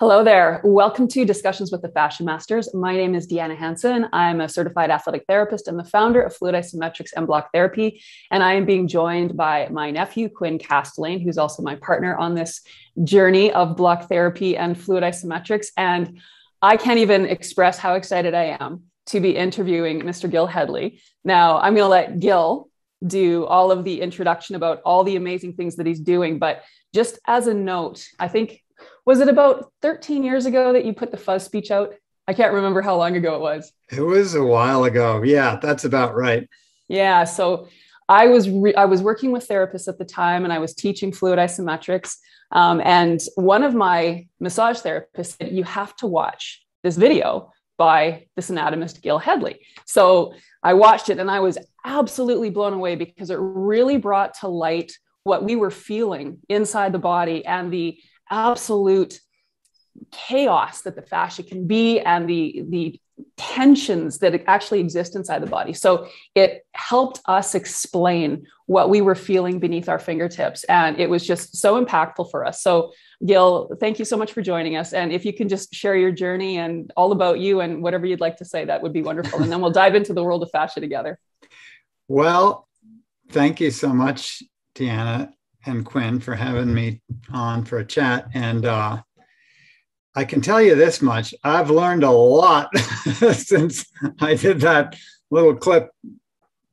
Hello there. Welcome to Discussions with the Fascia Masters. My name is Deanna Hanson. I'm a certified athletic therapist and the founder of Fluid Isometrics and Block Therapy. And I am being joined by my nephew, Quinn Castellane, who's also my partner on this journey of block therapy and fluid isometrics. And I can't even express how excited I am to be interviewing Mr. Gil Hedley. Now, I'm going to let Gil do all of the introduction about all the amazing things that he's doing. But just as a note, I think was it about 13 years ago that you put the fuzz speech out? I can't remember how long ago it was. It was a while ago. Yeah, that's about right. Yeah, so I was re- I was working with therapists at the time, and I was teaching fluid isometrics. Um, and one of my massage therapists said, "You have to watch this video by this anatomist Gil Hedley." So I watched it, and I was absolutely blown away because it really brought to light what we were feeling inside the body and the absolute chaos that the fascia can be and the the tensions that actually exist inside the body. So it helped us explain what we were feeling beneath our fingertips and it was just so impactful for us. So gil thank you so much for joining us and if you can just share your journey and all about you and whatever you'd like to say that would be wonderful and then we'll dive into the world of fascia together. Well thank you so much deanna and Quinn for having me on for a chat. And uh, I can tell you this much I've learned a lot since I did that little clip.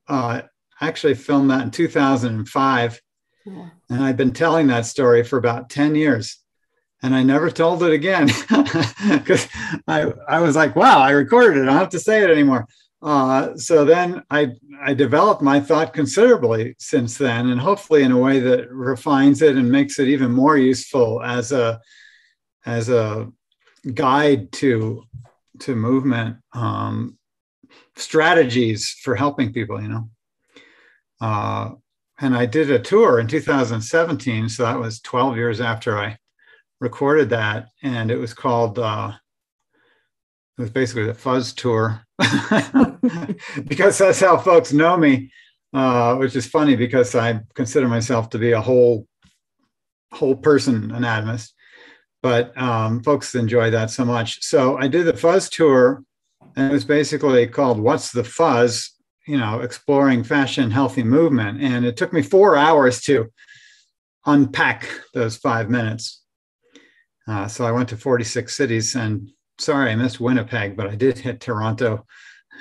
Uh, actually, filmed that in 2005. Yeah. And I've been telling that story for about 10 years. And I never told it again because I, I was like, wow, I recorded it. I don't have to say it anymore. Uh, so then I, I developed my thought considerably since then, and hopefully in a way that refines it and makes it even more useful as a, as a guide to, to movement um, strategies for helping people, you know. Uh, and I did a tour in 2017, so that was 12 years after I recorded that, and it was called uh, it was basically the fuzz tour because that's how folks know me, uh, which is funny because I consider myself to be a whole whole person anatomist. But um, folks enjoy that so much. So I did the fuzz tour, and it was basically called "What's the Fuzz?" You know, exploring fascia, healthy movement, and it took me four hours to unpack those five minutes. Uh, so I went to 46 cities and sorry, I missed Winnipeg, but I did hit Toronto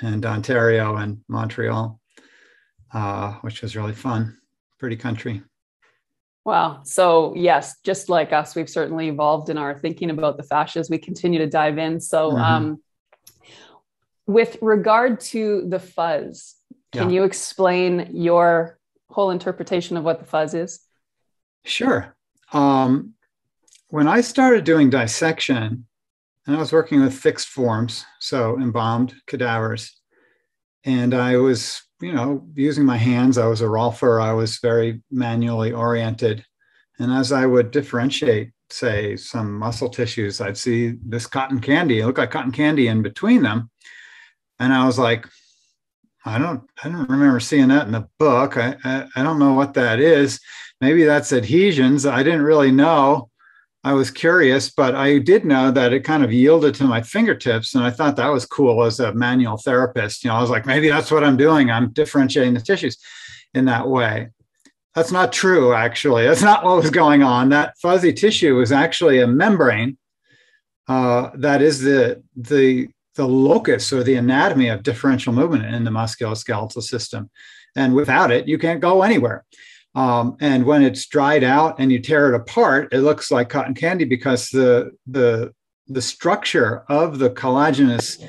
and Ontario and Montreal, uh, which was really fun. Pretty country. Wow. So, yes, just like us, we've certainly evolved in our thinking about the fascia as we continue to dive in. So, mm-hmm. um, with regard to the fuzz, can yeah. you explain your whole interpretation of what the fuzz is? Sure. Um, when I started doing dissection, and I was working with fixed forms, so embalmed cadavers. And I was, you know, using my hands. I was a rolfer. I was very manually oriented. And as I would differentiate, say, some muscle tissues, I'd see this cotton candy. It looked like cotton candy in between them. And I was like, I don't, I don't remember seeing that in the book. I, I, I don't know what that is. Maybe that's adhesions. I didn't really know. I was curious, but I did know that it kind of yielded to my fingertips. And I thought that was cool as a manual therapist. You know, I was like, maybe that's what I'm doing. I'm differentiating the tissues in that way. That's not true, actually. That's not what was going on. That fuzzy tissue was actually a membrane uh, that is the, the, the locus or the anatomy of differential movement in the musculoskeletal system. And without it, you can't go anywhere. Um, and when it's dried out and you tear it apart, it looks like cotton candy because the the the structure of the collagenous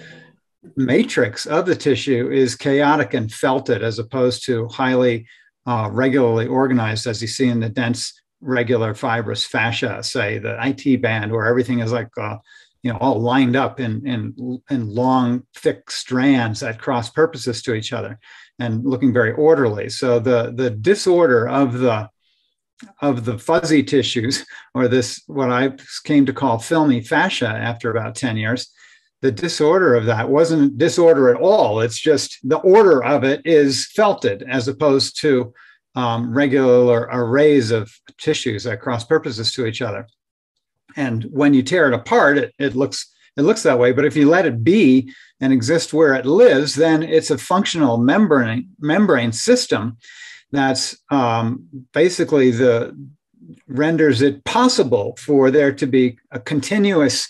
matrix of the tissue is chaotic and felted as opposed to highly uh, regularly organized as you see in the dense regular fibrous fascia say the IT band where everything is like uh, you know all lined up in in in long thick strands that cross purposes to each other and looking very orderly. So the, the disorder of the of the fuzzy tissues, or this what I came to call filmy fascia after about 10 years, the disorder of that wasn't disorder at all. It's just the order of it is felted as opposed to um, regular arrays of tissues that cross purposes to each other. And when you tear it apart, it, it looks it looks that way. But if you let it be and exist where it lives, then it's a functional membrane membrane system that's um, basically the renders it possible for there to be a continuous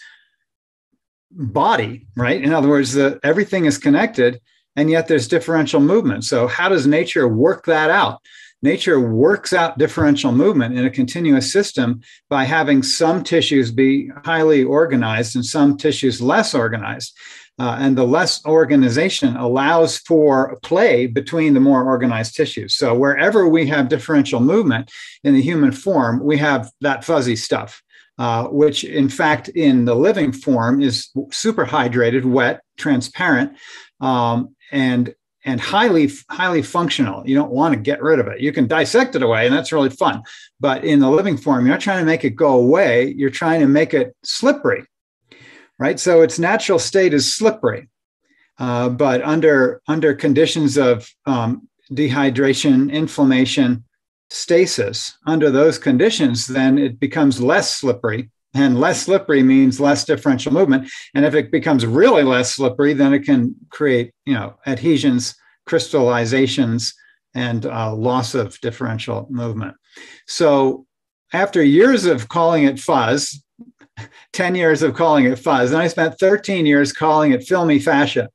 body, right? In other words, the, everything is connected, and yet there's differential movement. So, how does nature work that out? Nature works out differential movement in a continuous system by having some tissues be highly organized and some tissues less organized. Uh, and the less organization allows for play between the more organized tissues. So, wherever we have differential movement in the human form, we have that fuzzy stuff. Uh, which in fact in the living form is super hydrated, wet, transparent, um, and and highly highly functional. You don't want to get rid of it. You can dissect it away, and that's really fun. But in the living form, you're not trying to make it go away. You're trying to make it slippery, right? So its natural state is slippery, uh, but under under conditions of um, dehydration, inflammation, stasis under those conditions, then it becomes less slippery. And less slippery means less differential movement. And if it becomes really less slippery, then it can create, you know, adhesions, crystallizations, and uh, loss of differential movement. So after years of calling it fuzz, 10 years of calling it fuzz, and I spent 13 years calling it filmy fascia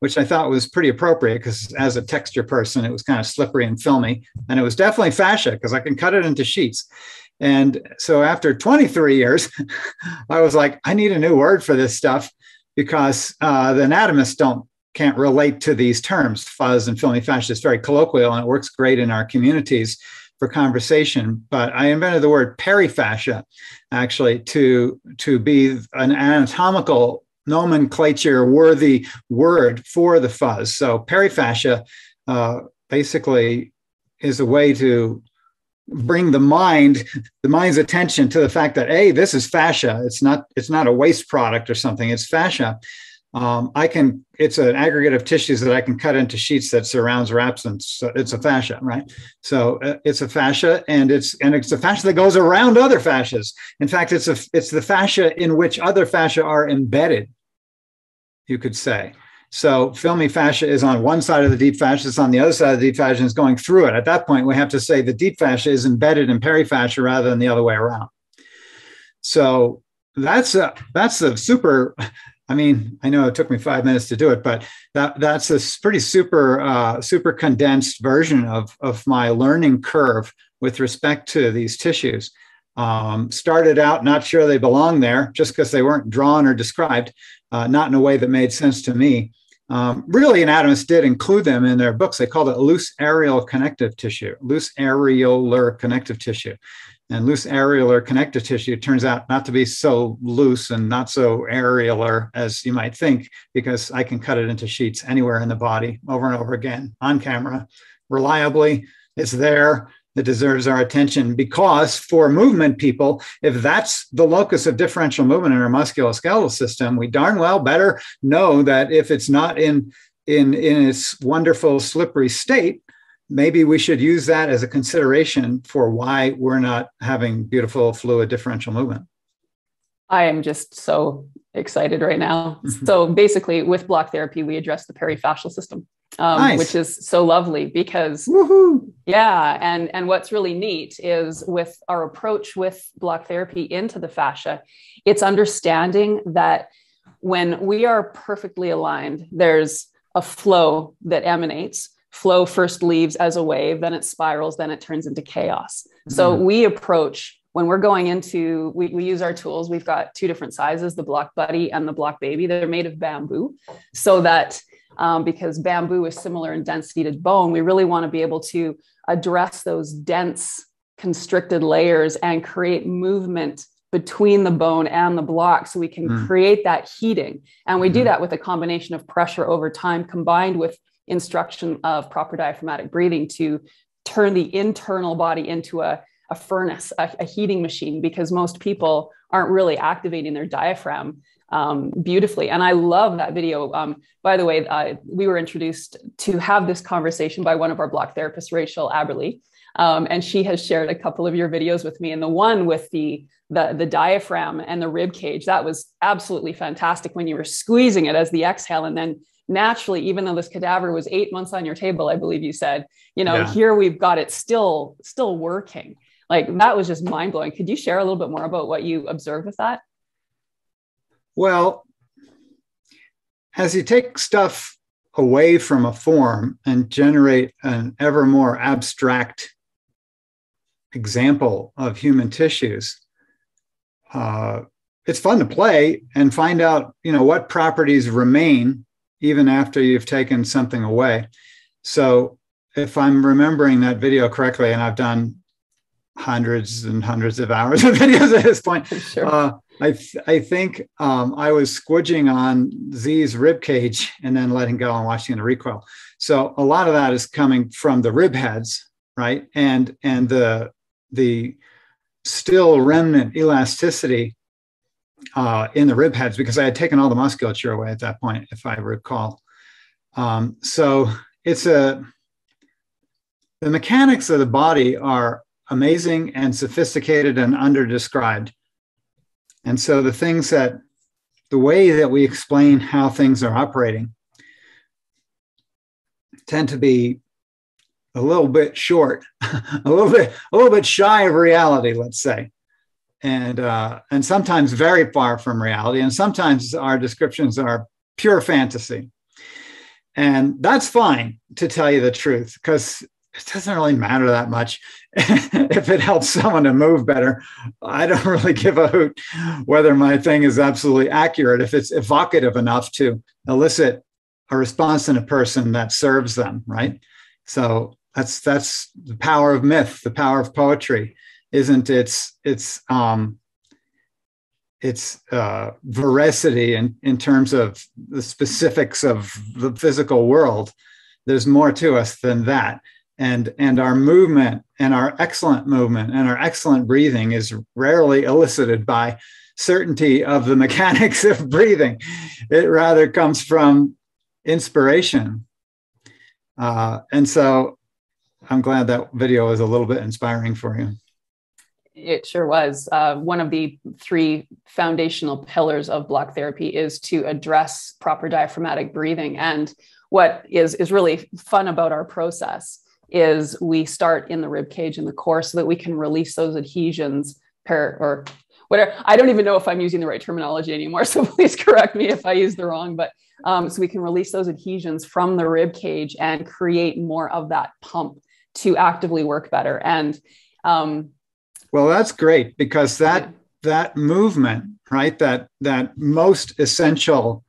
which I thought was pretty appropriate because as a texture person, it was kind of slippery and filmy. And it was definitely fascia because I can cut it into sheets. And so after 23 years, I was like, I need a new word for this stuff because uh, the anatomists don't can't relate to these terms. Fuzz and filmy fascia is very colloquial and it works great in our communities for conversation. But I invented the word perifascia actually to to be an anatomical nomenclature worthy word for the fuzz. So perifascia uh, basically is a way to bring the mind the mind's attention to the fact that hey this is fascia it's not it's not a waste product or something it's fascia um, i can it's an aggregate of tissues that i can cut into sheets that surrounds wraps and so it's a fascia right so uh, it's a fascia and it's and it's a fascia that goes around other fascias in fact it's a it's the fascia in which other fascia are embedded you could say. So filmy fascia is on one side of the deep fascia, it's on the other side of the deep fascia, and it's going through it. At that point, we have to say the deep fascia is embedded in perifascia rather than the other way around. So that's a that's a super. I mean, I know it took me five minutes to do it, but that that's a pretty super uh, super condensed version of of my learning curve with respect to these tissues. Um, started out not sure they belong there just because they weren't drawn or described uh, not in a way that made sense to me. Um, really, anatomists did include them in their books. They called it loose areolar connective tissue, loose areolar connective tissue. And loose areolar connective tissue turns out not to be so loose and not so areolar as you might think, because I can cut it into sheets anywhere in the body over and over again on camera, reliably. It's there that deserves our attention because for movement people, if that's the locus of differential movement in our musculoskeletal system, we darn well better know that if it's not in in in its wonderful slippery state, maybe we should use that as a consideration for why we're not having beautiful fluid differential movement. I am just so excited right now. so basically, with block therapy, we address the perifascial system um, nice. which is so lovely because Woo-hoo. yeah and and what's really neat is with our approach with block therapy into the fascia it's understanding that when we are perfectly aligned there's a flow that emanates flow first leaves as a wave then it spirals then it turns into chaos mm-hmm. so we approach when we're going into we, we use our tools we've got two different sizes the block buddy and the block baby they're made of bamboo so that um, because bamboo is similar in density to bone, we really want to be able to address those dense constricted layers and create movement between the bone and the block so we can mm. create that heating. And we do hmm. that with a combination of pressure over time combined with instruction of proper diaphragmatic breathing to turn the internal body into a, a furnace, a, a heating machine, because most people aren't really activating their diaphragm um, beautifully. And I love that video. Um, by the way, uh, we were introduced to have this conversation by one of our block therapists, Rachel Aberly. Um, and she has shared a couple of your videos with me. And the one with the, the, the diaphragm and the rib cage, that was absolutely fantastic when you were squeezing it as the exhale. And then naturally, even though this cadaver was eight months on your table, I believe you said, you know, yeah. here we've got it still, still working. Like that was just mind blowing. Could you share a little bit more about what you observed with that? Well, as you take stuff away from a form and generate an ever more abstract example of human tissues, uh, it's fun to play and find out, you know, what properties remain even after you've taken something away. So if I'm remembering that video correctly, and I've done hundreds and hundreds of hours of videos at this point, sure. uh, I, th- I think um, I was squidging on Z's rib cage and then letting go and watching the recoil. So a lot of that is coming from the rib heads, right? And and the the still remnant elasticity uh, in the rib heads because I had taken all the musculature away at that point, if I recall. Um, so it's a the mechanics of the body are amazing and sophisticated and underdescribed. And so the things that the way that we explain how things are operating tend to be a little bit short, a little bit, a little bit shy of reality, let's say and uh, and sometimes very far from reality, and sometimes our descriptions are pure fantasy. And that's fine to tell you the truth, because it doesn't really matter that much if it helps someone to move better. I don't really give a hoot whether my thing is absolutely accurate if it's evocative enough to elicit a response in a person that serves them, right? So that's that's the power of myth, the power of poetry isn't its its um, its uh, veracity in, in terms of the specifics of the physical world. There's more to us than that. And, and our movement and our excellent movement and our excellent breathing is rarely elicited by certainty of the mechanics of breathing. It rather comes from inspiration. Uh, and so I'm glad that video was a little bit inspiring for you. It sure was. Uh, one of the three foundational pillars of block therapy is to address proper diaphragmatic breathing. And what is, is really fun about our process is we start in the rib cage and the core so that we can release those adhesions per, or whatever. I don't even know if I'm using the right terminology anymore. So please correct me if I use the wrong, but um, so we can release those adhesions from the rib cage and create more of that pump to actively work better. And um, well, that's great because that that movement, right? That that most essential,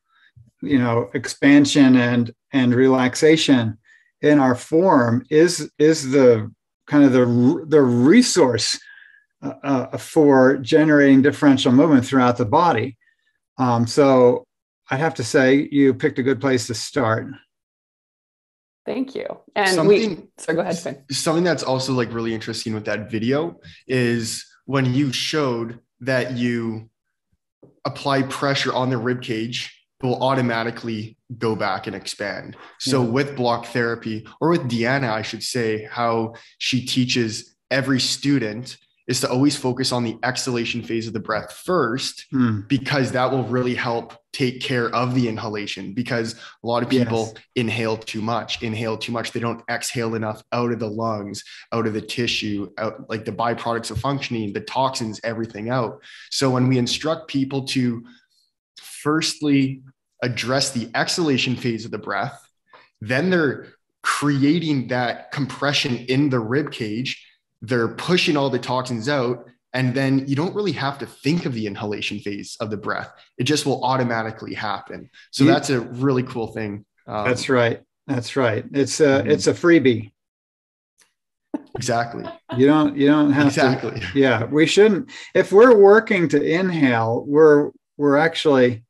you know, expansion and and relaxation in our form is is the kind of the the resource uh, uh, for generating differential movement throughout the body. Um, so I'd have to say you picked a good place to start. Thank you. And something, we, so go ahead, Finn. Something that's also like really interesting with that video is when you showed that you apply pressure on the rib cage, it will automatically go back and expand. So yeah. with block therapy, or with Deanna, I should say, how she teaches every student is to always focus on the exhalation phase of the breath first, mm. because that will really help take care of the inhalation. Because a lot of people yes. inhale too much, inhale too much. They don't exhale enough out of the lungs, out of the tissue, out like the byproducts of functioning, the toxins, everything out. So when we instruct people to firstly address the exhalation phase of the breath, then they're creating that compression in the rib cage they're pushing all the toxins out and then you don't really have to think of the inhalation phase of the breath. It just will automatically happen. So you, that's a really cool thing. Um, that's right. That's right. It's a mm-hmm. it's a freebie. Exactly. You don't you don't have to exactly. To, yeah we shouldn't if we're working to inhale we're we're actually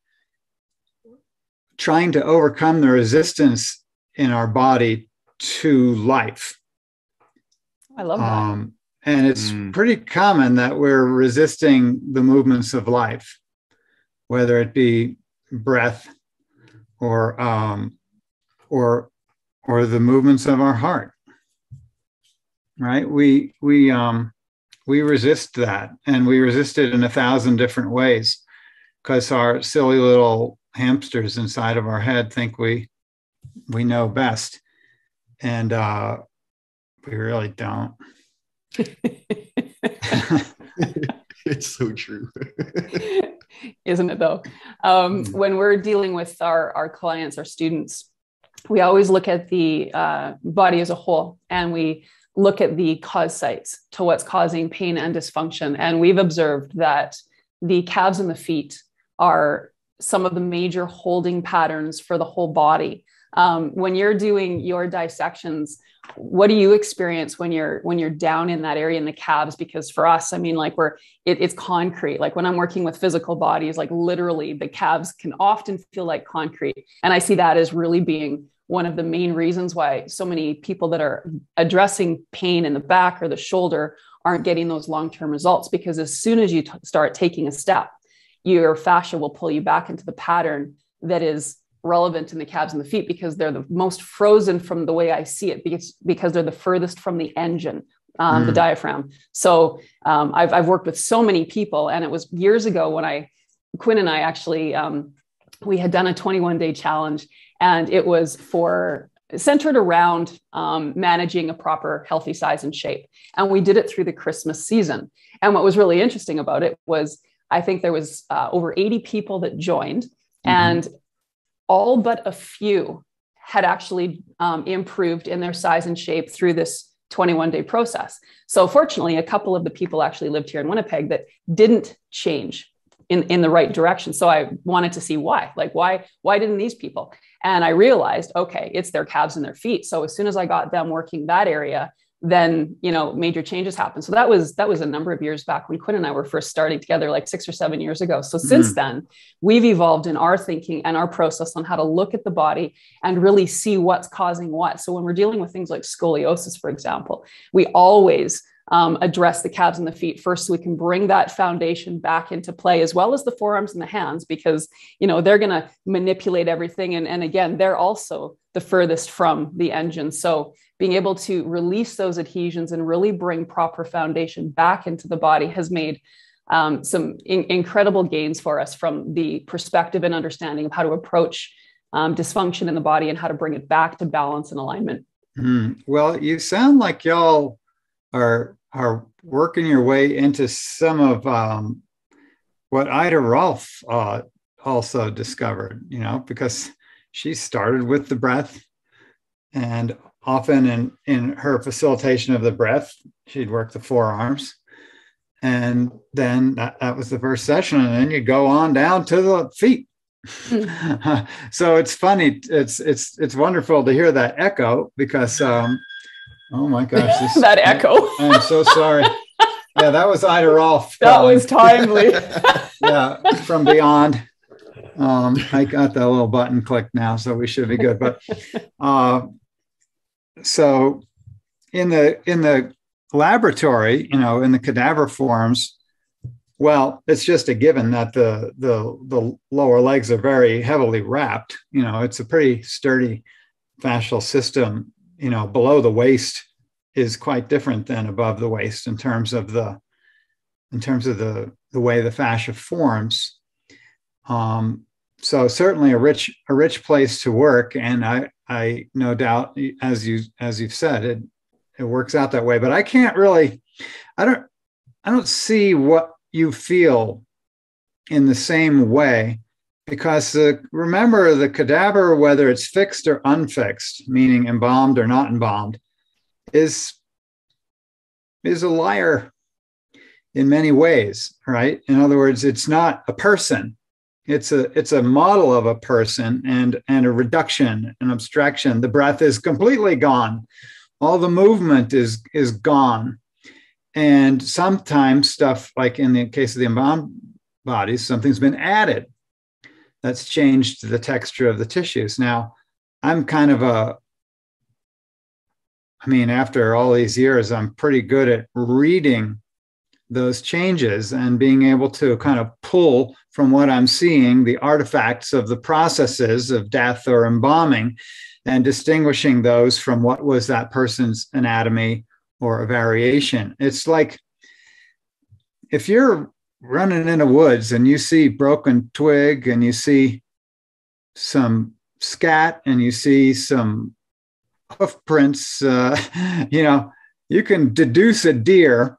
trying to overcome the resistance in our body to life I love that. Um, and it's mm. pretty common that we're resisting the movements of life, whether it be breath or um, or or the movements of our heart. right? We we um, we resist that, and we resist it in a thousand different ways, because our silly little hamsters inside of our head think we we know best, and uh, we really don't. it's so true. Isn't it though? Um, mm. When we're dealing with our, our clients, our students, we always look at the uh, body as a whole and we look at the cause sites to what's causing pain and dysfunction. And we've observed that the calves and the feet are some of the major holding patterns for the whole body. Um, when you're doing your dissections, what do you experience when you're when you're down in that area in the calves? Because for us i mean like we're it, it's concrete. Like when i'm working with physical bodies like literally the calves can often feel like concrete. And i see that as really being one of the main reasons why so many people that are addressing pain in the back or the shoulder aren't getting those long-term results. Because as soon as you t- start taking a step your fascia will pull you back into the pattern that is relevant in the calves and the feet because they're the most frozen from the way I see it because, because they're the furthest from the engine, um, mm. the diaphragm. So um, I've, I've worked with so many people, and it was years ago when I, Quinn and I actually, um, we had done a 21 day challenge, and it was for centered around um, managing a proper healthy size and shape. And we did it through the Christmas season. And what was really interesting about it was I think there was uh, over 80 people that joined. Mm-hmm. And all but a few had actually um, improved in their size and shape through this 21 day process. So, fortunately, a couple of the people actually lived here in Winnipeg that didn't change in, in the right direction. So, I wanted to see why. Like, why, why didn't these people? And I realized, okay, it's their calves and their feet. So, as soon as I got them working that area, then you know major changes happen. So that was that was a number of years back when quinn and i were first starting together like six or seven years ago. So since mm. then we've evolved in our thinking and our process on how to look at the body and really see what's causing what. So when we're dealing with things like scoliosis for example we always um, address the calves and the feet first so we can bring that foundation back into play as well as the forearms and the hands because you know they're going to manipulate everything. And, and again they're also the furthest from the engine. So being able to release those adhesions and really bring proper foundation back into the body has made um, some in- incredible gains for us from the perspective and understanding of how to approach um, dysfunction in the body and how to bring it back to balance and alignment. Mm. Well, you sound like y'all are are working your way into some of um, what Ida Rolf uh, also discovered. You know, because she started with the breath and often in, in her facilitation of the breath, she'd work the forearms. And then that, that was the first session. And then you go on down to the feet. so it's funny. It's it's it's wonderful to hear that echo because um, oh my gosh, this, that echo. I, am so sorry. Yeah, that was Ida Rolf. That was timely. yeah, from beyond. Um, I got that little button clicked now, so we should be good. But uh, so in the in the laboratory, you know, in the cadaver forms, well, it's just a given that the the the lower legs are very heavily wrapped. You know, it's a pretty sturdy fascial system. You know, below the waist is quite different than above the waist in terms of the in terms of the the way the fascia forms. Um, so certainly a rich a rich place to work, and I I no doubt, as you as you've said, it it works out that way. But I can't really, I don't, I don't see what you feel in the same way because uh, remember the cadaver, whether it's fixed or unfixed, meaning embalmed or not embalmed, is is a liar in many ways, right? In other words, it's not a person it's a it's a model of a person and and a reduction an abstraction. The breath is completely gone. All the movement is is gone. And sometimes stuff like in the case of the embalmed bodies something's been added that's changed the texture of the tissues. Now i'm kind of a i mean after all these years i'm pretty good at reading those changes and being able to kind of pull from what I'm seeing the artifacts of the processes of death or embalming and distinguishing those from what was that person's anatomy or a variation. It's like if you're running in the woods and you see broken twig and you see some scat and you see some hoof prints, uh, you know, you can deduce a deer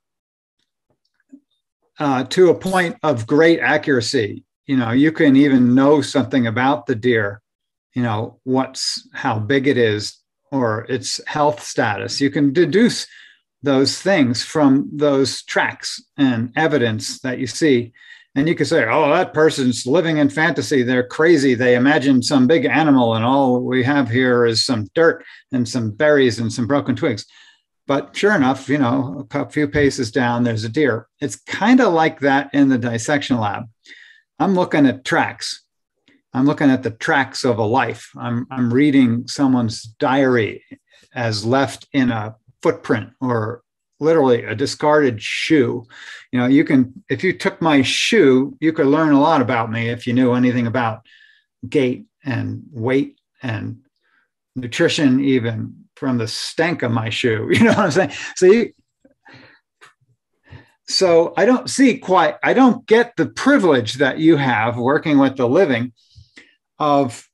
uh, to a point of great accuracy. You know, you can even know something about the deer, you know, what's how big it is or its health status. You can deduce those things from those tracks and evidence that you see. And you can say, oh, that person's living in fantasy. They're crazy. They imagine some big animal, and all we have here is some dirt and some berries and some broken twigs. But sure enough, you know, a few paces down, there's a deer. It's kind of like that in the dissection lab. I'm looking at tracks. I'm looking at the tracks of a life. I'm, I'm reading someone's diary as left in a footprint or literally a discarded shoe. You know, you can, if you took my shoe, you could learn a lot about me if you knew anything about gait and weight and nutrition, even from the stank of my shoe. You know what I'm saying? So you, so I don't see quite, I don't get the privilege that you have working with the living of,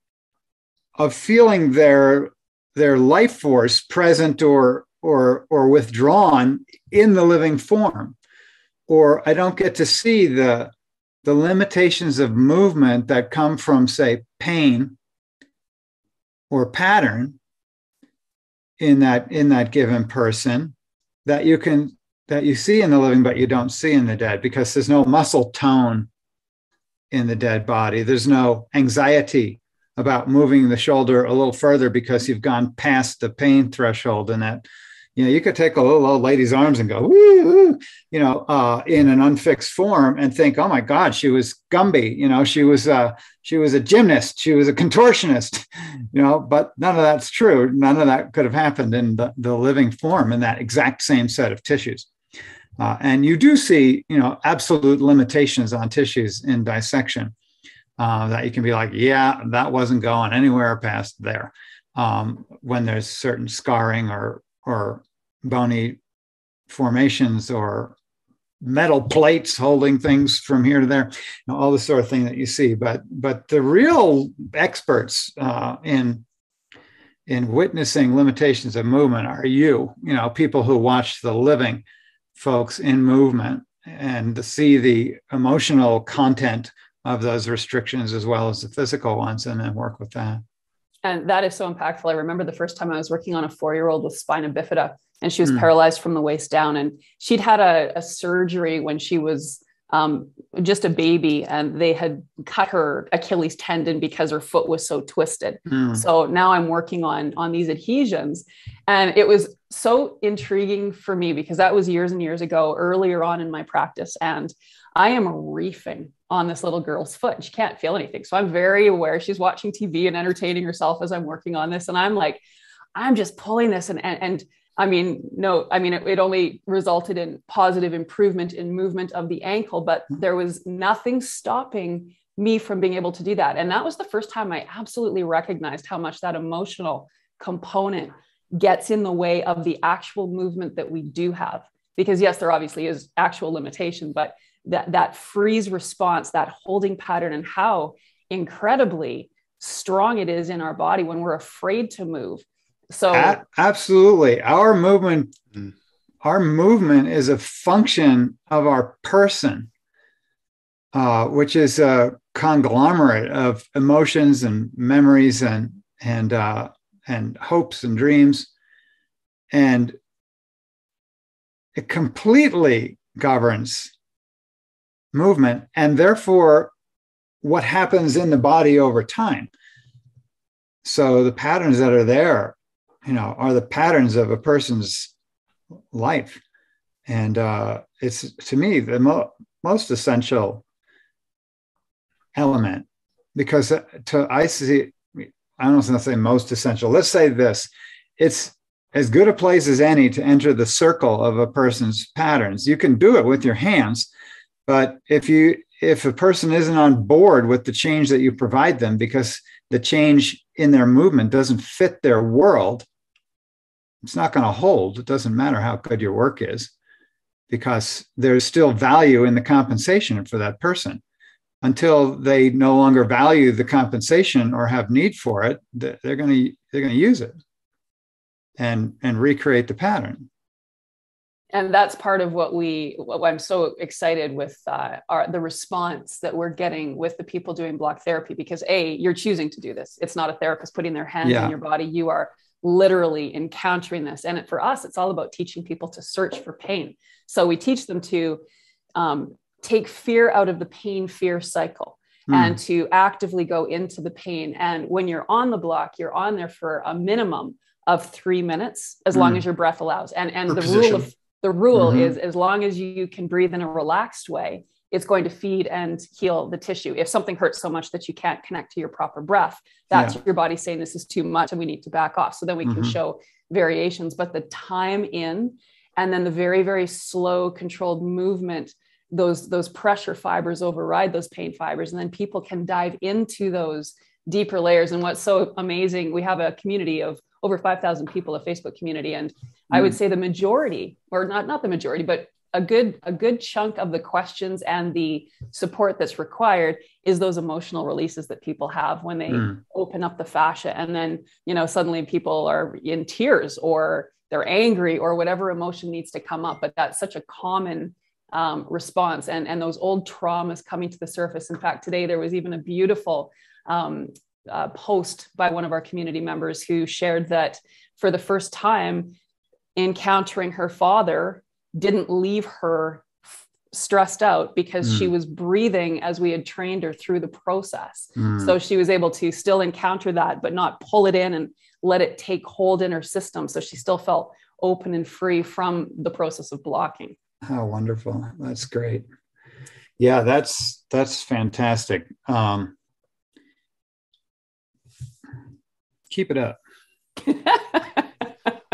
of feeling their, their life force present or or or withdrawn in the living form or i don't get to see the the limitations of movement that come from say pain or pattern in that in that given person that you can that you see in the living but you don't see in the dead because there's no muscle tone in the dead body. There's no anxiety about moving the shoulder a little further because you've gone past the pain threshold and that you know, you could take a little old lady's arms and go, woo, you know, uh, in an unfixed form and think, oh my God, she was Gumby, you know, she was uh, she was a gymnast, she was a contortionist, you know, but none of that's true. None of that could have happened in the, the living form in that exact same set of tissues. Uh, and you do see, you know, absolute limitations on tissues in dissection uh, that you can be like, yeah, that wasn't going anywhere past there. Um, when there's certain scarring or or bony formations or metal plates holding things from here to there, all the sort of thing that you see. But but the real experts uh, in in witnessing limitations of movement are you, you know, people who watch the living folks in movement and see the emotional content of those restrictions as well as the physical ones and then work with that. And that is so impactful. I remember the first time I was working on a four year old with spina bifida, and she was mm. paralyzed from the waist down. And she'd had a, a surgery when she was um, just a baby, and they had cut her Achilles tendon because her foot was so twisted. Mm. So now I'm working on on these adhesions, and it was so intriguing for me because that was years and years ago, earlier on in my practice, and I am reefing on this little girl's foot. She can't feel anything. So I'm very aware she's watching TV and entertaining herself as I'm working on this. And I'm like, I'm just pulling this and and, and I mean, no, I mean, it, it, only resulted in positive improvement in movement of the ankle, but mm-hmm. there was nothing stopping me from being able to do that. And that was the first time I absolutely recognized how much that emotional component gets in the way of the actual movement that we do have. Because, yes, there obviously is actual limitation, but that that freeze response that holding pattern and how incredibly strong it is in our body when we're afraid to move so a- absolutely our movement mm. our movement is a function of our person uh, which is a conglomerate of emotions and memories and and uh, and hopes and dreams and it completely governs movement and therefore what happens in the body over time. So the patterns that are there, you know, are the patterns of a person's life. And uh, it's to me the mo- most essential element because to I see, I don't want to say most essential. Let's say this: it's as good a place as any to enter the circle of a person's patterns. You can do it with your hands, but if you if a person isn't on board with the change that you provide them because the change in their movement doesn't fit their world, it's not going to hold. It doesn't matter how good your work is because there's still value in the compensation for that person. Until they no longer value the compensation or have need for it, they're going to they're going to use it and and recreate the pattern and that's part of what we what i'm so excited with uh, our the response that we're getting with the people doing block therapy because a you're choosing to do this it's not a therapist putting their hands yeah. in your body you are literally encountering this and it, for us it's all about teaching people to search for pain so we teach them to um, take fear out of the pain fear cycle mm. and to actively go into the pain and when you're on the block you're on there for a minimum of three minutes as mm. long as your breath allows and and the position. rule of the rule mm-hmm. is as long as you can breathe in a relaxed way, it's going to feed and heal the tissue. If something hurts so much that you can't connect to your proper breath, that's yeah. your body saying this is too much and we need to back off. So then we mm-hmm. can show variations. But the time in and then the very, very slow, controlled movement, those, those pressure fibers override those pain fibers. And then people can dive into those deeper layers. And what's so amazing, we have a community of over 5,000 people, a Facebook community. And mm. I would hmm. say the majority, or not, not the majority, but a good a good chunk of the questions and the support that's required is those emotional releases that people have when they mm. open up the fascia. And then you know suddenly people are in tears or they're angry or whatever emotion needs to come up. But that's such a common um, response. And and those old traumas coming to the surface. In fact today there was even a beautiful um, uh, post by one of our community members who shared that for the first time, encountering her father didn't leave her stressed out because mm. she was breathing as we had trained her through the process. Mm. So she was able to still encounter that, but not pull it in and let it take hold in her system. So she still felt open and free from the process of blocking. How wonderful. That's great. Yeah, that's that's fantastic. Um, keep it up.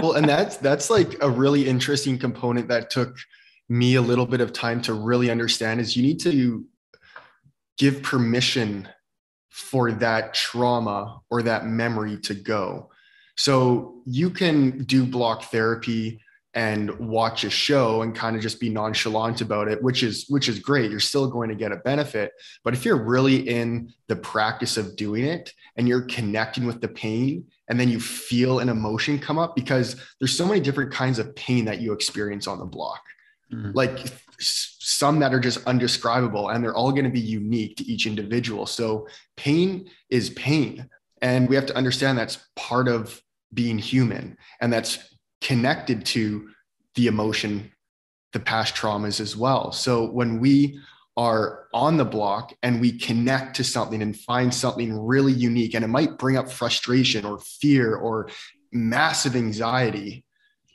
well, and that's that's like a really interesting component that took me a little bit of time to really understand is you need to give permission for that trauma or that memory to go. So you can do block therapy and watch a show and kind of just be nonchalant about it which is which is great you're still going to get a benefit but if you're really in the practice of doing it and you're connecting with the pain and then you feel an emotion come up because there's so many different kinds of pain that you experience on the block mm-hmm. like some that are just undescribable and they're all going to be unique to each individual so pain is pain and we have to understand that's part of being human and that's connected to the emotion, the past traumas as well. So when we are on the block and we connect to something and find something really unique, and it might bring up frustration or fear or massive anxiety,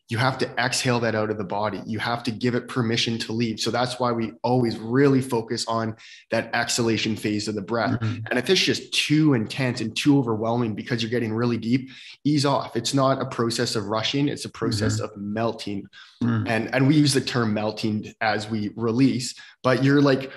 you have to exhale that out of the body. You have to give it permission to leave. So that's why we always really focus on that exhalation phase of the breath. Mm-hmm. And if it's just too intense and too overwhelming because you're getting really deep, ease off. It's not a process of rushing, it's a process mm-hmm. of melting. Mm-hmm. And, and we use the term melting as we release, but you're like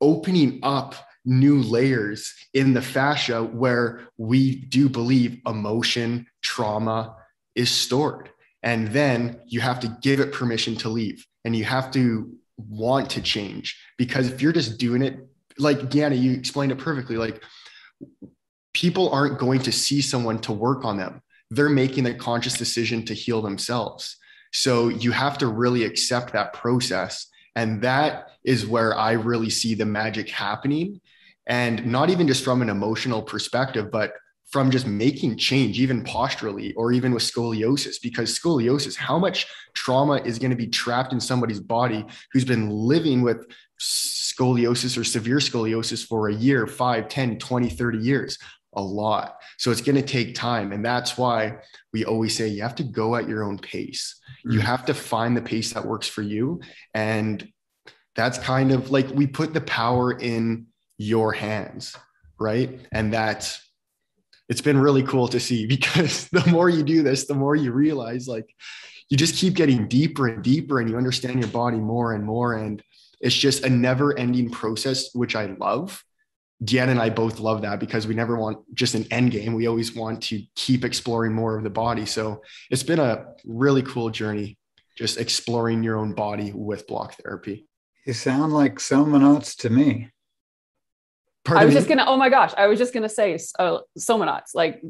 opening up new layers in the fascia where we do believe emotion, trauma is stored and then you have to give it permission to leave and you have to want to change because if you're just doing it like Deanna, you explained it perfectly. Like people aren't going to see someone to work on them. They're making a conscious decision to heal themselves. So you have to really accept that process. And that is where I really see the magic happening. And not even just from an emotional perspective, but from just making change, even posturally or even with scoliosis, because scoliosis, how much trauma is going to be trapped in somebody's body who's been living with scoliosis or severe scoliosis for a year, 5, 10, 20, 30 years? A lot. So it's going to take time. And that's why we always say you have to go at your own pace. Mm-hmm. You have to find the pace that works for you. And that's kind of like we put the power in your hands, right? And that's it's been really cool to see because the more you do this, the more you realize like you just keep getting deeper and deeper and you understand your body more and more. And it's just a never ending process, which I love Deanna and I both love that because we never want just an end game. We always want to keep exploring more of the body. So it's been a really cool journey, just exploring your own body with block therapy. You sound like Somanauts to me. Pardon I was me? just gonna. Oh my gosh, I was just gonna say uh, Somanauts, like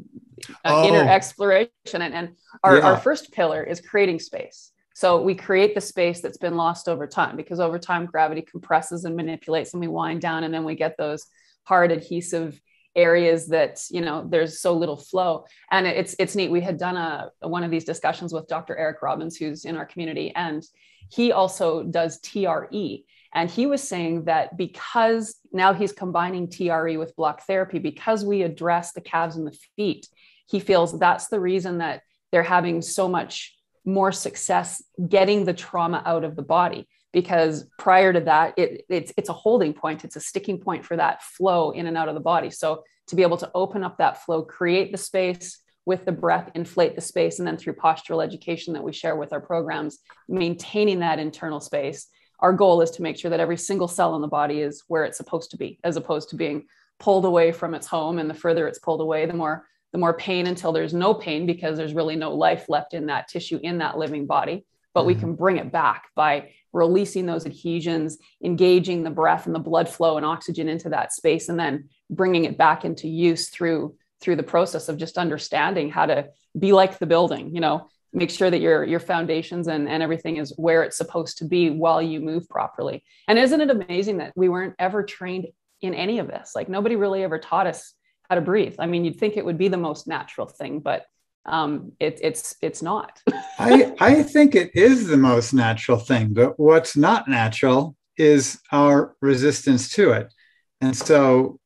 uh, oh. inner exploration, and, and our, yeah. our first pillar is creating space. So we create the space that's been lost over time because over time gravity compresses and manipulates, and we wind down, and then we get those hard adhesive areas that you know there's so little flow and it's it's neat we had done a one of these discussions with dr eric robbins who's in our community and he also does tre and he was saying that because now he's combining tre with block therapy because we address the calves and the feet he feels that's the reason that they're having so much more success getting the trauma out of the body. Because prior to that it, it's, it's a holding point it's a sticking point for that flow in and out of the body. So to be able to open up that flow create the space with the breath inflate the space and then through postural education that we share with our programs maintaining that internal space our goal is to make sure that every single cell in the body is where it's supposed to be as opposed to being pulled away from its home and the further it's pulled away the more the more pain until there's no pain because there's really no life left in that tissue in that living body but we mm-hmm. can bring it back by releasing those adhesions, engaging the breath and the blood flow and oxygen into that space, and then bringing it back into use through through the process of just understanding how to be like the building. You know, make sure that your your foundations and, and everything is where it's supposed to be while you move properly. And isn't it amazing that we weren't ever trained in any of this? Like nobody really ever taught us how to breathe. I mean, you'd think it would be the most natural thing, but um, it, it's it's not. I I think it is the most natural thing, but what's not natural is our resistance to it. And so,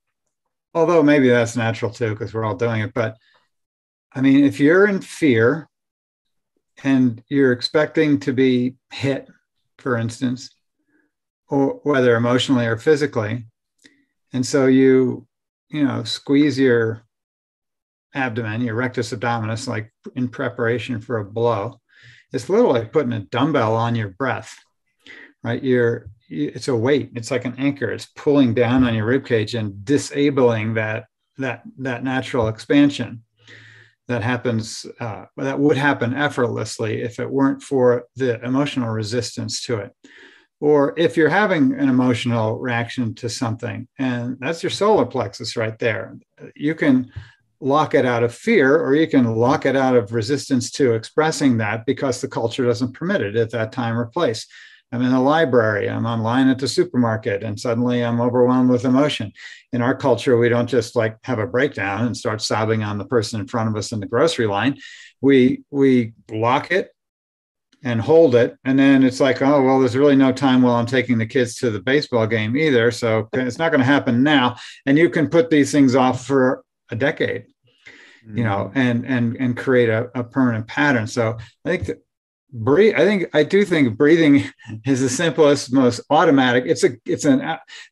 although maybe that's natural too, because we're all doing it, but I mean, if you're in fear and you're expecting to be hit, for instance, or whether emotionally or physically, and so you, you know, squeeze your abdomen, your rectus abdominis, like in preparation for a blow. It's literally like putting a dumbbell on your breath, right? You're, it's a weight. It's like an anchor. It's pulling down on your rib cage and disabling that that that natural expansion that happens uh, that would happen effortlessly if it weren't for the emotional resistance to it or if you're having an emotional reaction to something and that's your solar plexus right there you can lock it out of fear, or you can lock it out of resistance to expressing that because the culture doesn't permit it at that time or place. I'm in a library, I'm online at the supermarket, and suddenly I'm overwhelmed with emotion. In our culture, we don't just like have a breakdown and start sobbing on the person in front of us in the grocery line. We we block it and hold it. And then it's like, oh, well, there's really no time while I'm taking the kids to the baseball game either. So it's not going to happen now. And you can put these things off for a decade you know mm-hmm. and and and create a, a permanent pattern so i think that breathe i think i do think breathing is the simplest most automatic. It's a it's an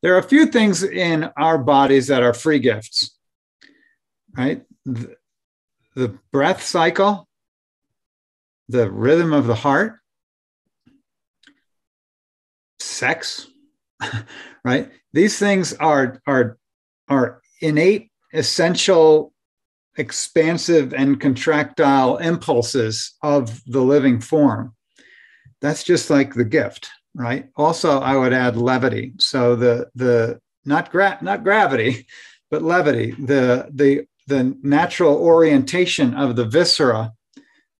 there are a few things in our bodies that are free gifts right? The, the breath cycle the rhythm of the heart sex right? These things are are are innate essential expansive and contractile impulses of the living form. That's just like the gift, right? Also, I would add levity. So the the not gra- not gravity, but levity. The the the natural orientation of the viscera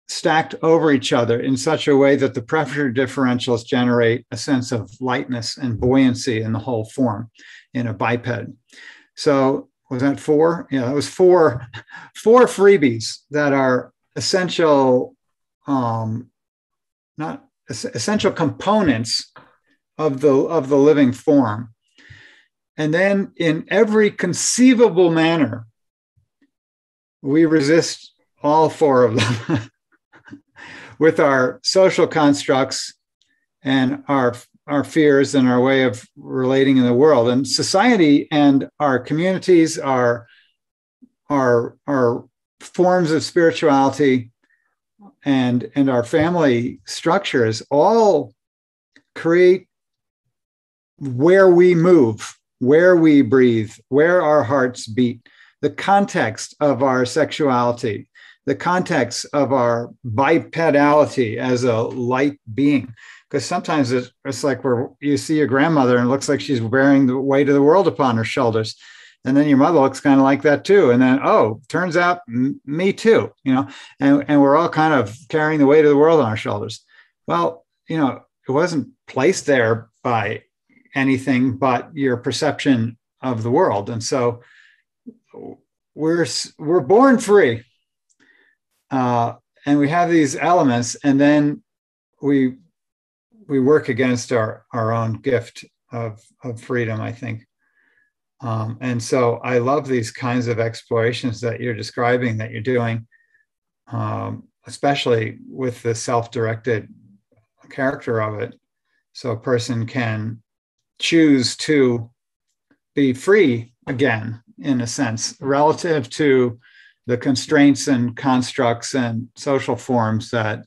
stacked over each other in such a way that the pressure differentials generate a sense of lightness and buoyancy in the whole form in a biped. So was that four? Yeah, that was four, four freebies that are essential, um, not essential components of the of the living form. And then in every conceivable manner, we resist all four of them with our social constructs and our our fears and our way of relating in the world. And society and our communities, our, our, our forms of spirituality and, and our family structures all create where we move where we breathe, where our hearts beat, the context of our sexuality, the context of our bipedality as a light being. Because sometimes it's, it's like where you see your grandmother and it looks like she's bearing the weight of the world upon her shoulders. And then your mother looks kind of like that too. And then, oh, turns out m- me too, you know, and, and we're all kind of carrying the weight of the world on our shoulders. Well, you know, it wasn't placed there by anything but your perception of the world. And so we're we're born free, uh, and we have these elements, and then we we work against our our own gift of of freedom. I think. Um, and so I love these kinds of explorations that you're describing that you're doing, um, especially with the self-directed character of it. So a person can choose to be free again, in a sense, relative to the constraints and constructs and social forms that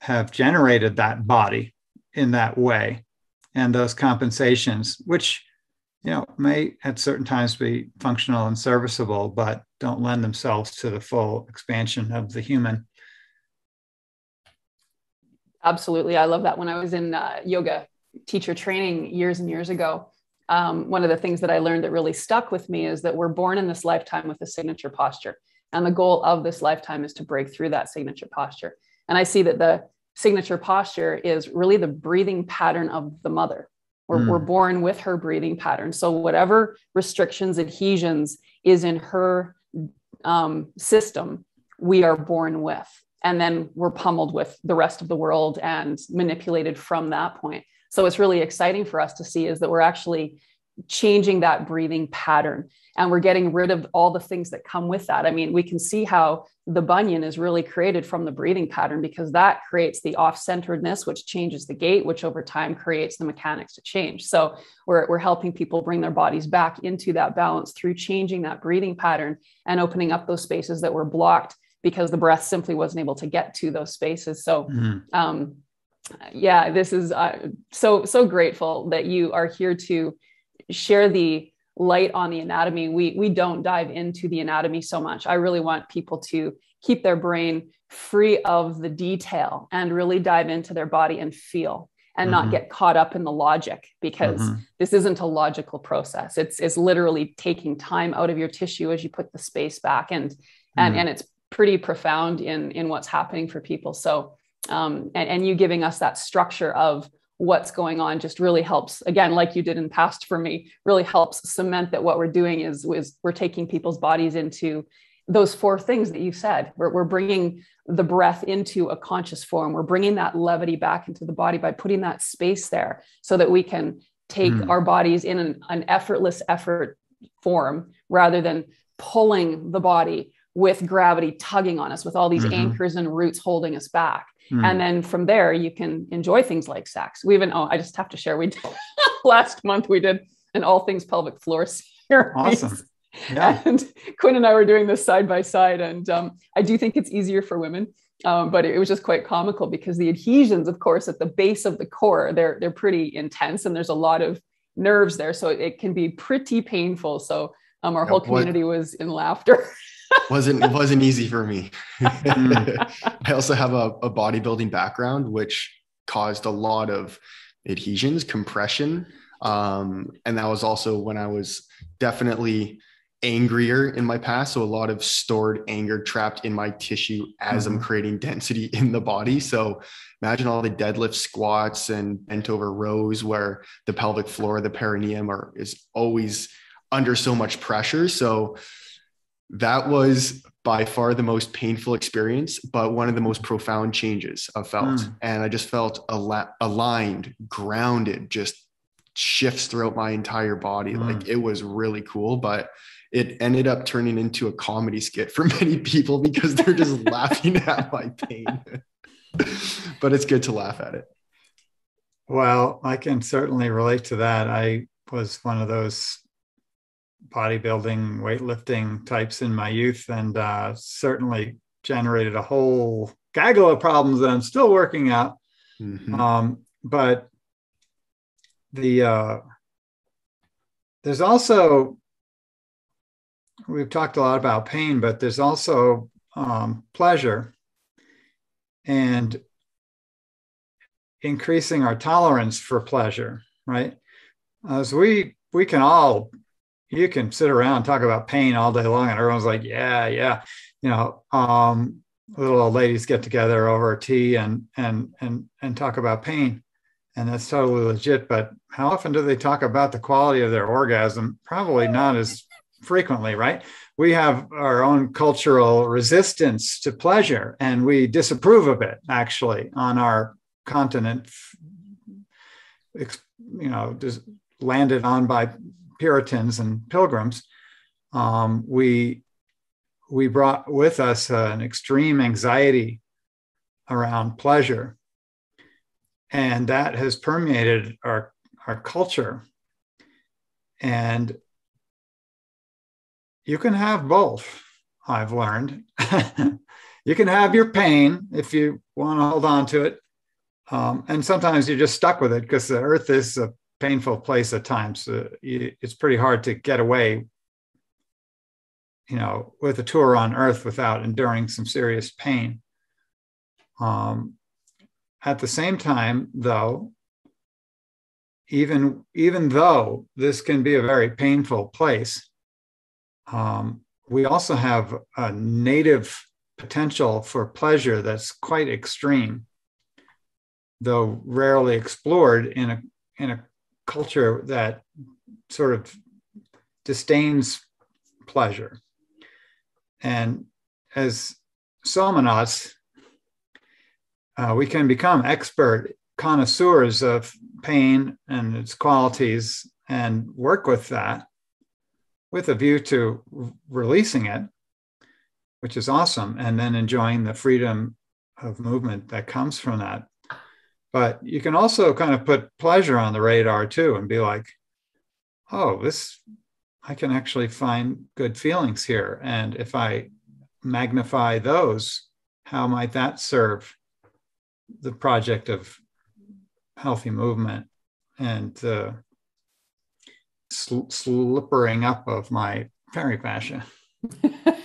have generated that body in that way and those compensations, which you know may at certain times be functional and serviceable, but don't lend themselves to the full expansion of the human. Absolutely, I love that. When I was in uh, yoga teacher training years and years ago, um, one of the things that I learned that really stuck with me is that we're born in this lifetime with a signature posture. And the goal of this lifetime is to break through that signature posture. And I see that the signature posture is really the breathing pattern of the mother. We're, mm. we're born with her breathing pattern. So, whatever restrictions, adhesions is in her um, system, we are born with. And then we're pummeled with the rest of the world and manipulated from that point. So what's really exciting for us to see is that we're actually changing that breathing pattern and we're getting rid of all the things that come with that. I mean, we can see how the bunion is really created from the breathing pattern because that creates the off-centeredness, which changes the gait, which over time creates the mechanics to change. So we're, we're helping people bring their bodies back into that balance through changing that breathing pattern and opening up those spaces that were blocked because the breath simply wasn't able to get to those spaces. So mm-hmm. um, yeah, this is uh, so so grateful that you are here to share the light on the anatomy. We we don't dive into the anatomy so much. I really want people to keep their brain free of the detail and really dive into their body and feel and mm-hmm. not get caught up in the logic because mm-hmm. this isn't a logical process. It's it's literally taking time out of your tissue as you put the space back and mm-hmm. and and it's pretty profound in in what's happening for people. So um, and, and you giving us that structure of what's going on just really helps again like you did in the past for me really helps cement that what we're doing is, is we're taking people's bodies into those four things that you said we're, we're bringing the breath into a conscious form we're bringing that levity back into the body by putting that space there so that we can take mm. our bodies in an, an effortless effort form rather than pulling the body with gravity tugging on us with all these mm-hmm. anchors and roots holding us back Mm. And then from there, you can enjoy things like sex. We even, oh, I just have to share, we did, last month we did an all things pelvic floor series. Awesome. Yeah. And Quinn and I were doing this side by side. And um, I do think it's easier for women. Um, but it was just quite comical because the adhesions, of course, at the base of the core, they're they're pretty intense, and there's a lot of nerves there, so it can be pretty painful. So um, our whole community was in laughter. wasn't it wasn't easy for me. I also have a, a bodybuilding background, which caused a lot of adhesions, compression, um, and that was also when I was definitely angrier in my past. So a lot of stored anger trapped in my tissue as mm-hmm. I'm creating density in the body. So imagine all the deadlift squats and bent over rows where the pelvic floor, the perineum are is always under so much pressure. So that was by far the most painful experience, but one of the most profound changes I've felt. Mm. And I just felt al- aligned, grounded, just shifts throughout my entire body. Mm. Like it was really cool, but it ended up turning into a comedy skit for many people because they're just laughing at my pain. but it's good to laugh at it. Well, I can certainly relate to that. I was one of those bodybuilding, weightlifting types in my youth, and uh, certainly generated a whole gaggle of problems that I'm still working out. Mm-hmm. Um, but the uh, there's also we've talked a lot about pain, but there's also um, pleasure and increasing our tolerance for pleasure, right? As we we can all you can sit around and talk about pain all day long, and everyone's like, yeah, yeah, you know, um, little old ladies get together over tea and and and and talk about pain, and that's totally legit. But how often do they talk about the quality of their orgasm? Probably not as frequently, right? We have our own cultural resistance to pleasure, and we disapprove of it actually on our continent. You know, just landed on by Puritans and Pilgrims. Um, we we brought with us uh, an extreme anxiety around pleasure, and that has permeated our our culture. And you can have both, I've learned. you can have your pain if you want to hold on to it. Um, and sometimes you're just stuck with it because the earth is a painful place at times. Uh, it's pretty hard to get away, you know, with a tour on earth without enduring some serious pain. Um, at the same time, though, even even though this can be a very painful place, um, we also have a native potential for pleasure that's quite extreme, though rarely explored in a, in a culture that sort of disdains pleasure. And as somanauts, uh, we can become expert connoisseurs of pain and its qualities and work with that with a view to releasing it, which is awesome, and then enjoying the freedom of movement that comes from that. But you can also kind of put pleasure on the radar too and be like, oh, this, I can actually find good feelings here. And if I magnify those, how might that serve the project of healthy movement and uh, sl- slippering up of my fairy fascia. that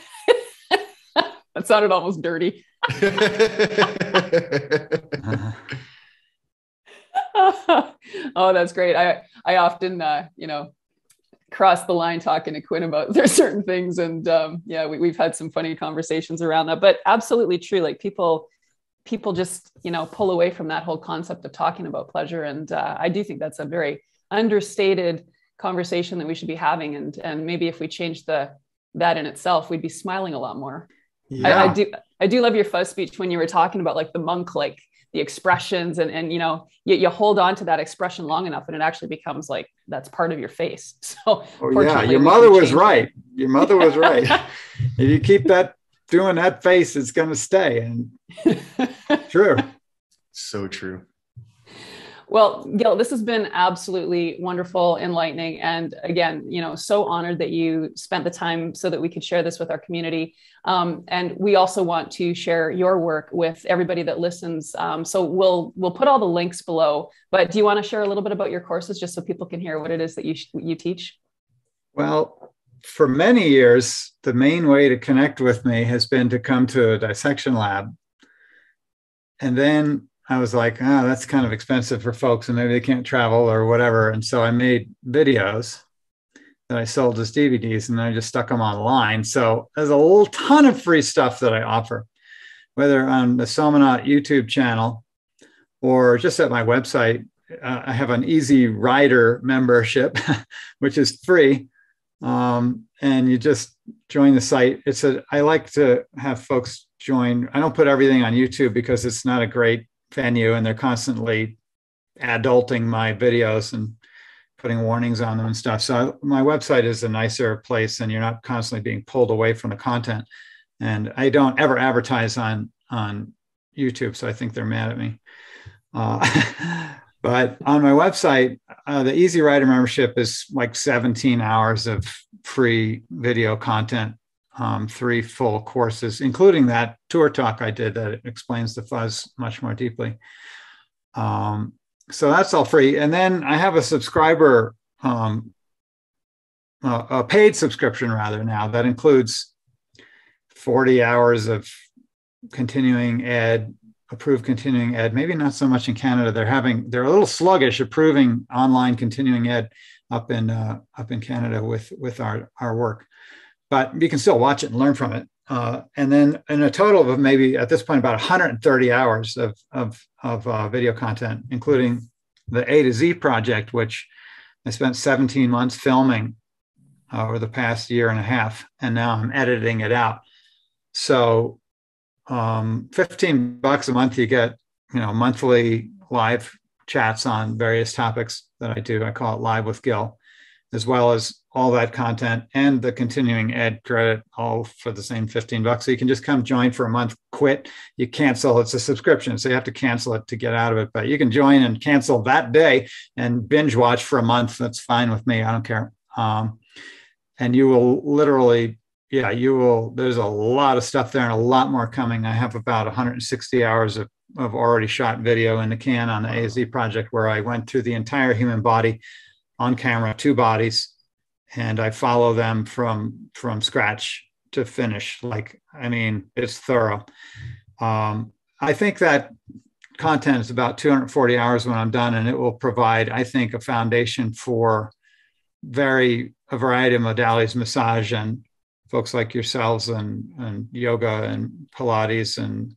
sounded almost dirty. oh, that's great. I I often uh, you know cross the line talking to Quinn about there's certain things, and um, yeah, we, we've had some funny conversations around that. But absolutely true. Like people people just you know pull away from that whole concept of talking about pleasure, and uh, I do think that's a very understated conversation that we should be having and and maybe if we change the that in itself we'd be smiling a lot more yeah. I, I do i do love your fuzz speech when you were talking about like the monk like the expressions and and you know you, you hold on to that expression long enough and it actually becomes like that's part of your face. So oh, yeah. your mother was right it. your mother was right. If you keep that doing that face it's going to stay. And true. So true well, Gil, this has been absolutely wonderful, enlightening, and again, you know, so honored that you spent the time so that we could share this with our community. Um, and we also want to share your work with everybody that listens. Um, so we'll we'll put all the links below. But do you want to share a little bit about your courses, just so people can hear what it is that you you teach? Well, for many years, the main way to connect with me has been to come to a dissection lab. And then I was like, oh, that's kind of expensive for folks and maybe they can't travel or whatever. And so I made videos that I sold as DVDs and I just stuck them online. So there's a whole ton of free stuff that I offer, whether on the Somanaut YouTube channel or just at my website. Uh, I have an Easy Rider membership, which is free. Um, and you just join the site. It's a, I like to have folks join. I don't put everything on YouTube because it's not a great venue and they're constantly adulting my videos and putting warnings on them and stuff. So I, my website is a nicer place and you're not constantly being pulled away from the content. And I don't ever advertise on on YouTube, so I think they're mad at me. Uh, but on my website, uh, the Easy Rider membership is like 17 hours of free video content um, three full courses, including that tour talk I did that explains the fuzz much more deeply. Um, so that's all free. And then I have a subscriber um, a paid subscription rather now that includes 40 hours of continuing ed approved continuing ed maybe not so much in canada they're having they're a little sluggish approving online continuing ed up in uh, up in canada with with our our work but you can still watch it and learn from it uh, and then in a total of maybe at this point about 130 hours of of, of uh, video content including the a to z project which i spent 17 months filming uh, over the past year and a half and now i'm editing it out so um, 15 bucks a month, you get, you know, monthly live chats on various topics that I do. I call it Live with Gil, as well as all that content and the continuing ed credit, all for the same 15 bucks. So you can just come join for a month, quit, you cancel. It's a subscription, so you have to cancel it to get out of it. But you can join and cancel that day and binge watch for a month. That's fine with me. I don't care. Um, and you will literally yeah, you will. There's a lot of stuff there and a lot more coming. I have about 160 hours of, of already shot video in the can on the AZ project where I went through the entire human body on camera, two bodies, and I follow them from from scratch to finish. Like, I mean, it's thorough. Um, I think that content is about 240 hours when I'm done, and it will provide, I think, a foundation for very a variety of modalities, massage and folks like yourselves and, and yoga and Pilates. And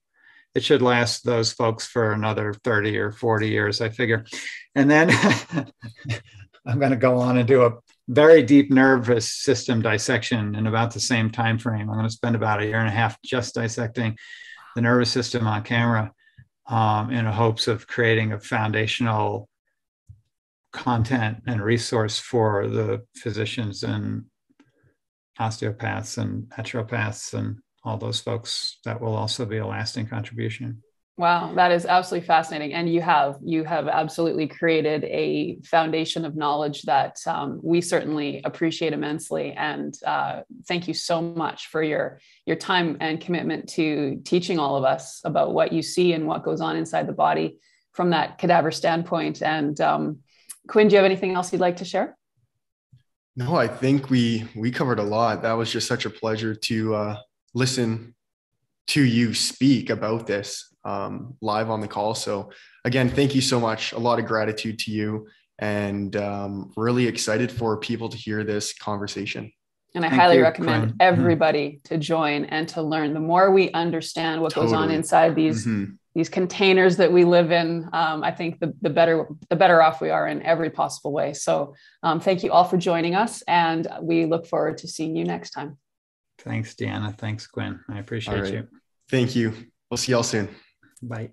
it should last those folks for another 30 or 40 years, I figure. And then I'm going to go on and do a very deep nervous system dissection in about the same time frame. I'm going to spend about a year and a half just dissecting the nervous system on camera um, in hopes of creating a foundational content and resource for the physicians and osteopaths and naturopaths and all those folks that will also be a lasting contribution wow that is absolutely fascinating and you have you have absolutely created a foundation of knowledge that um, we certainly appreciate immensely and uh, thank you so much for your your time and commitment to teaching all of us about what you see and what goes on inside the body from that cadaver standpoint and um, quinn do you have anything else you'd like to share no, I think we we covered a lot. That was just such a pleasure to uh, listen to you speak about this um, live on the call. So again, thank you so much. A lot of gratitude to you, and um, really excited for people to hear this conversation. And I Thank highly you, recommend Quinn. Everybody mm-hmm. to join and to learn. The more we understand what totally. goes on inside these mm-hmm these containers that we live in, um, I think the, the better the better off we are in every possible way. So um, thank you all for joining us, and we look forward to seeing you next time. Thanks, Deanna. Thanks, Gwen. I appreciate right. you. Thank you. We'll see y'all soon. Bye.